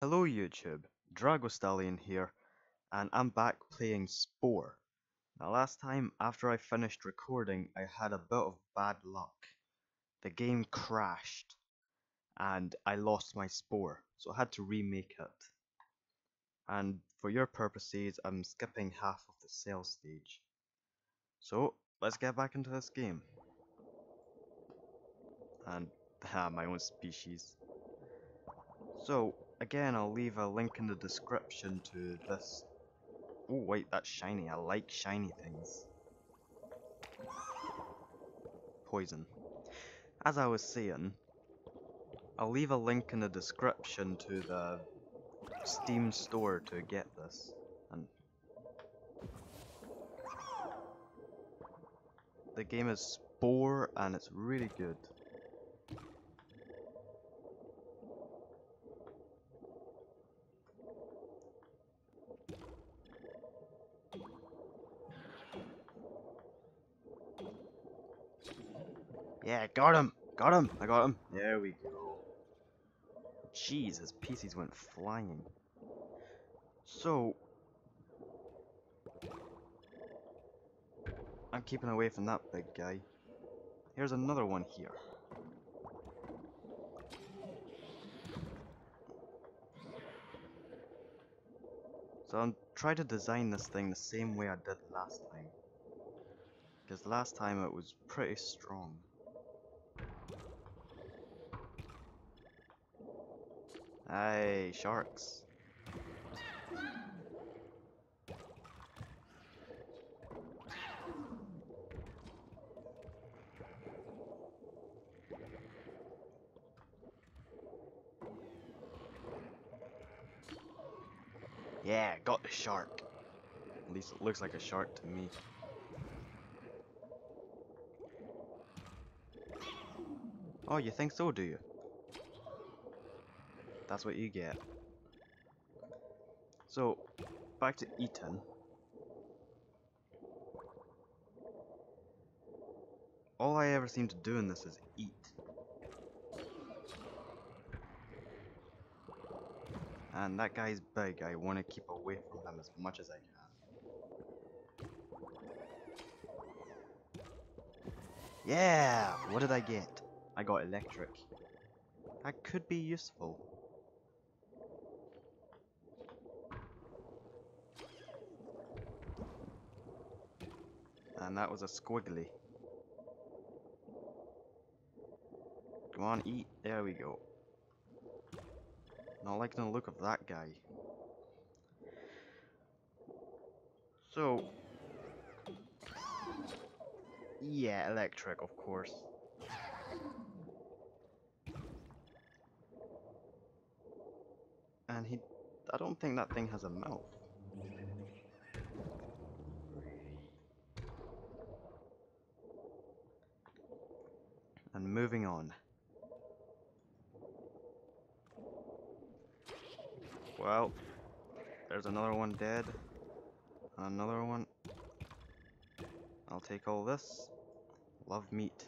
Hello YouTube, Dragostallion here, and I'm back playing Spore. Now last time, after I finished recording, I had a bit of bad luck. The game crashed, and I lost my Spore, so I had to remake it. And for your purposes, I'm skipping half of the cell stage. So, let's get back into this game. And, ah, my own species. So, again, I'll leave a link in the description to this. Oh, wait, that's shiny. I like shiny things. Poison. As I was saying, I'll leave a link in the description to the Steam store to get this. And the game is Spore and it's really good. Yeah, got him! Got him! I got him! There we go. Jeez, his pieces went flying. So... I'm keeping away from that big guy. Here's another one here. So I'm trying to design this thing the same way I did last time. Because last time it was pretty strong. Hey, sharks. Yeah, got the shark. At least it looks like a shark to me. Oh, you think so, do you? That's what you get. So, back to Eton. All I ever seem to do in this is eat. And that guy's big, I want to keep away from him as much as I can. Yeah! What did I get? I got electric. That could be useful. And that was a squiggly. Come on, eat. There we go. Not liking the look of that guy. So... Yeah, electric, of course. And he... I don't think that thing has a mouth. And moving on. Well, there's another one dead. Another one. I'll take all this. Love meat.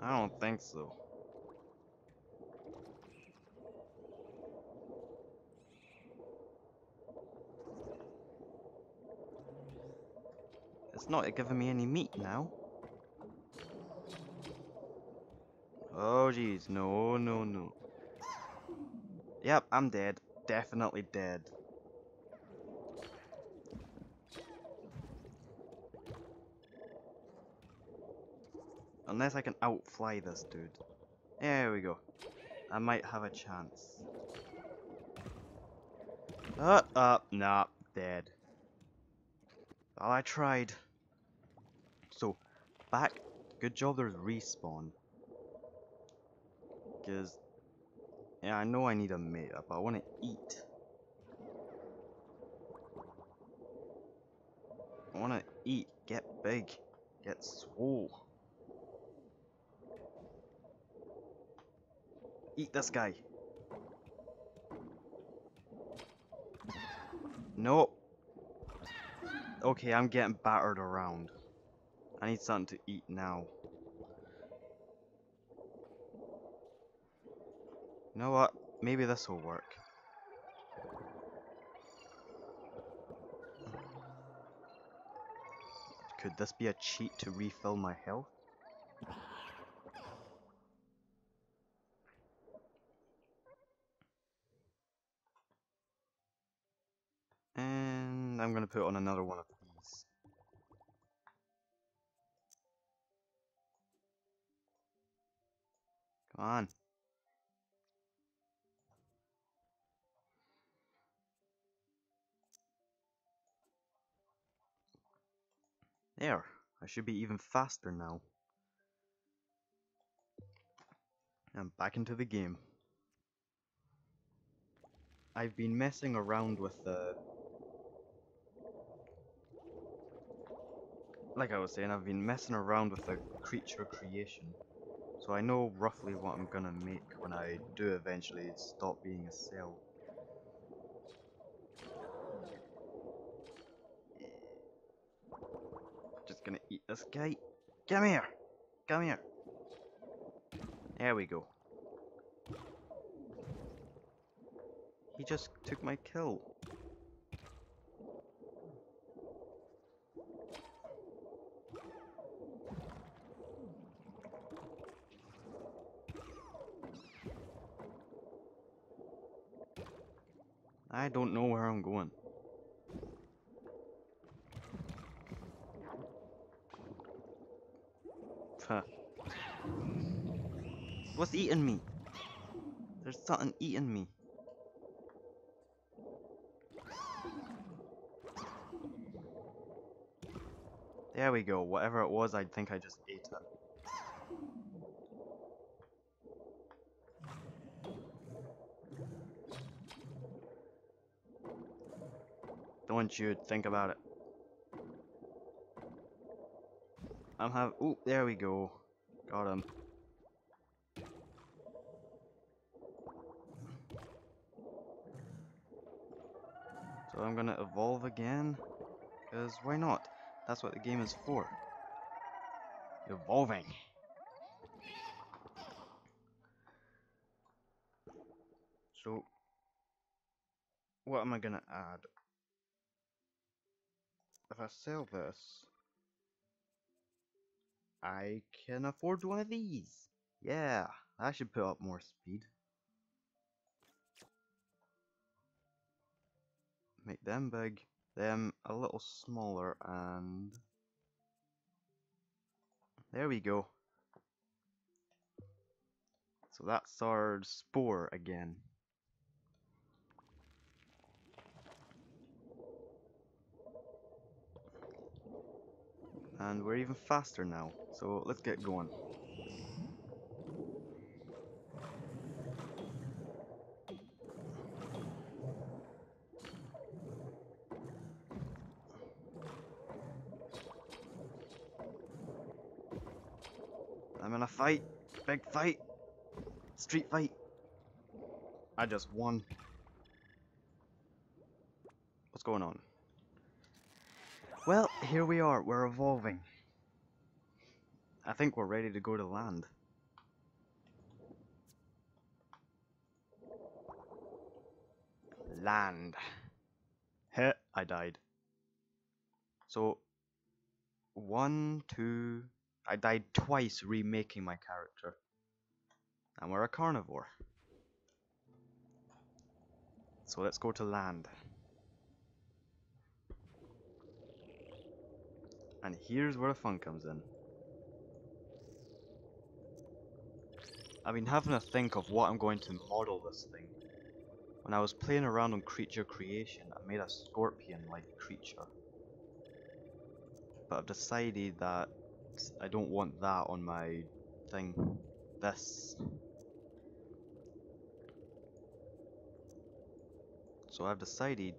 I don't think so. Not giving me any meat now. Oh jeez, no, no, no. Yep, I'm dead. Definitely dead. Unless I can outfly this dude. There we go. I might have a chance. Uh, uh, nah, dead. Well, I tried. Back. Good job there's respawn. Because, yeah, I know I need a mate, but I want to eat. I want to eat, get big, get swole. Eat this guy. Nope. Okay, I'm getting battered around. I need something to eat now. You know what? Maybe this will work. Could this be a cheat to refill my health? And I'm going to put on another one of them. Come on. There, I should be even faster now. I'm back into the game. I've been messing around with the... Like I was saying, I've been messing around with the creature creation. So I know roughly what I'm gonna make when I do eventually stop being a cell. Just gonna eat this guy. Come here! Come here! There we go. He just took my kill. I don't know where I'm going. Huh. What's eating me? There's something eating me. There we go. Whatever it was, I think I just ate Don't you think about it. I'm have. Ooh, there we go. Got him. So I'm gonna evolve again. Because why not? That's what the game is for. Evolving. So, what am I gonna add? If I sell this, I can afford one of these. Yeah, I should put up more speed. Make them big, them a little smaller, and there we go. So that's our spore again. And we're even faster now, so let's get going. I'm in a fight, big fight, street fight. I just won. What's going on? Here we are, we're evolving. I think we're ready to go to land. Land. Heh, I died. So, one, two, I died twice remaking my character. And we're a carnivore. So let's go to land. And here's where the fun comes in. I've been having to think of what I'm going to model this thing. When I was playing around on creature creation, I made a scorpion-like creature. But I've decided that I don't want that on my thing. This. So I've decided,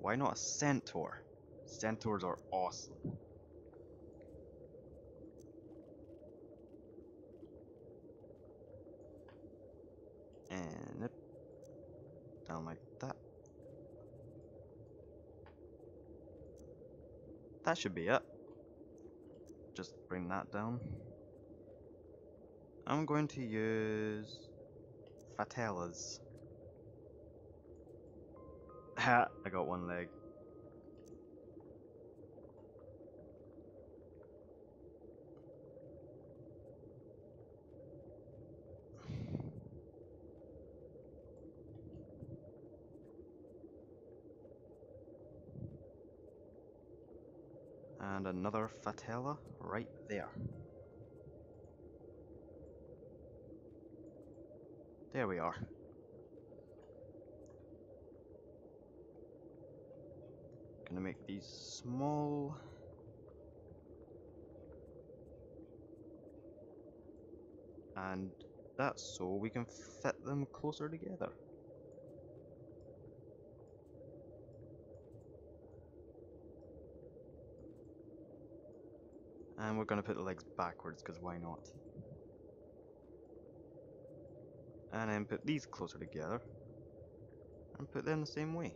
why not a centaur? Centaurs are awesome. And down like that. That should be it. Just bring that down. I'm going to use Fatellas. Ha! I got one leg. And another Fatella right there. There we are. Gonna make these small. And that's so we can fit them closer together. And we're gonna put the legs backwards, because why not? And then put these closer together. And put them the same way.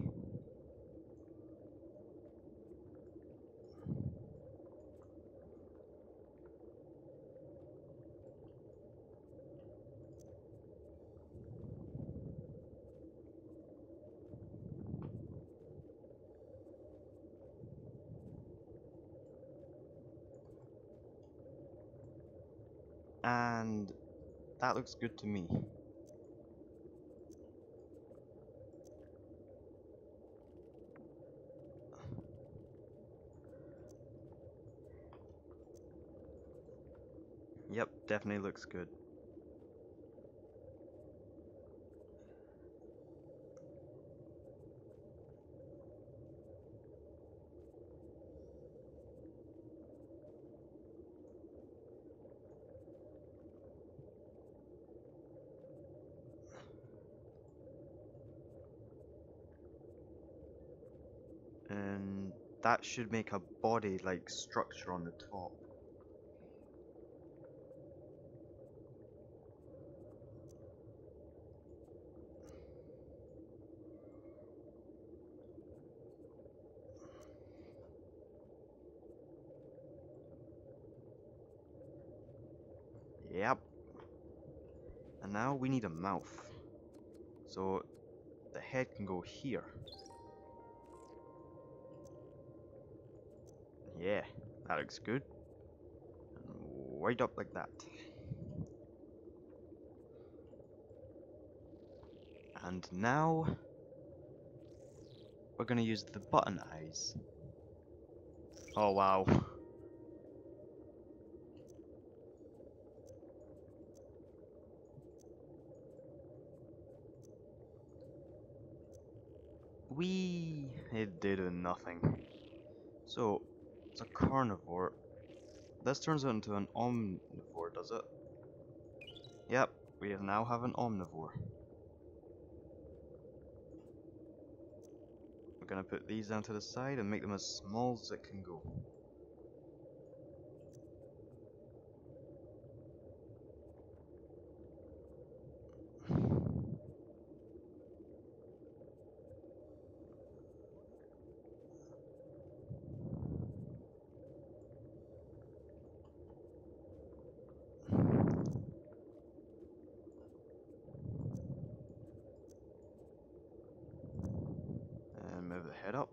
And that looks good to me. Yep, definitely looks good. And that should make a body-like structure on the top. Yep. And now we need a mouth. So the head can go here. Yeah, that looks good. And right up like that. And now we're gonna use the button eyes. Oh wow. We it did nothing. So it's a carnivore. This turns it into an omnivore, does it? Yep, we now have an omnivore. We're gonna put these down to the side and make them as small as it can go. Head up.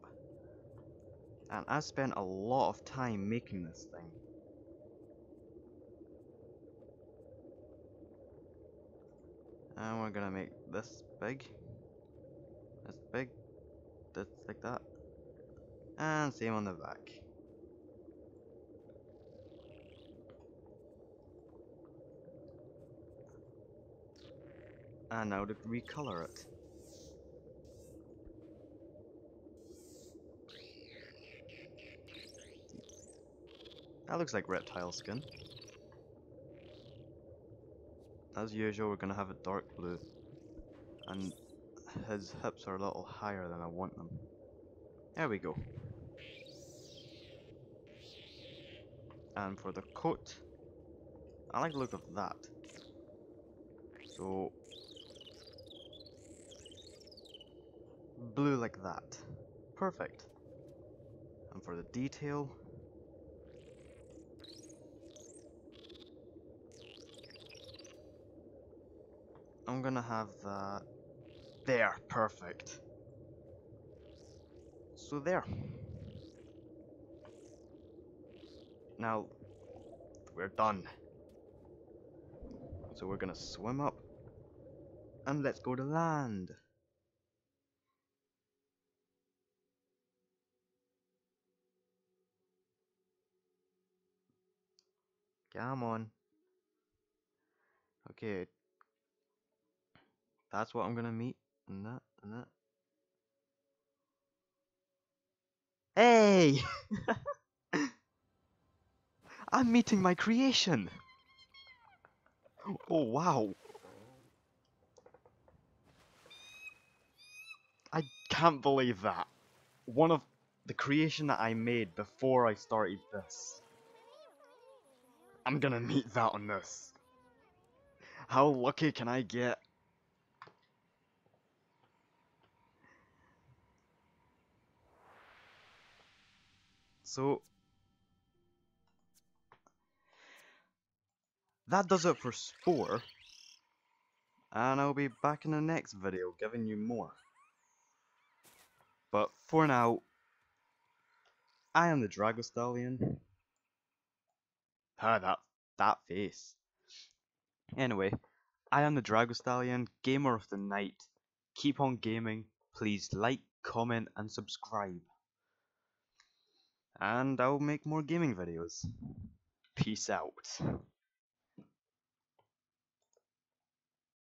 And I spent a lot of time making this thing. And we're gonna make this big, this big, this like that, and same on the back. And now to recolor it. That looks like reptile skin. As usual, we're gonna have it dark blue. And his hips are a little higher than I want them. There we go. And for the coat, I like the look of that. So, blue like that. Perfect. And for the detail, I'm gonna have that. There, perfect. So there. Now, we're done. So we're gonna swim up and let's go to land. Come on. Okay. That's what I'm gonna meet. And that, and that. Hey! I'm meeting my creation! Oh wow! I can't believe that. One of the creation that I made before I started this. I'm gonna meet that on this. How lucky can I get? So, that does it for Spore, and I'll be back in the next video giving you more. But for now, I am the Dragostallion. Ah, that, that face. Anyway, I am the Dragostallion, Gamer of the Night. Keep on gaming, please like, comment and subscribe and I'll make more gaming videos. Peace out.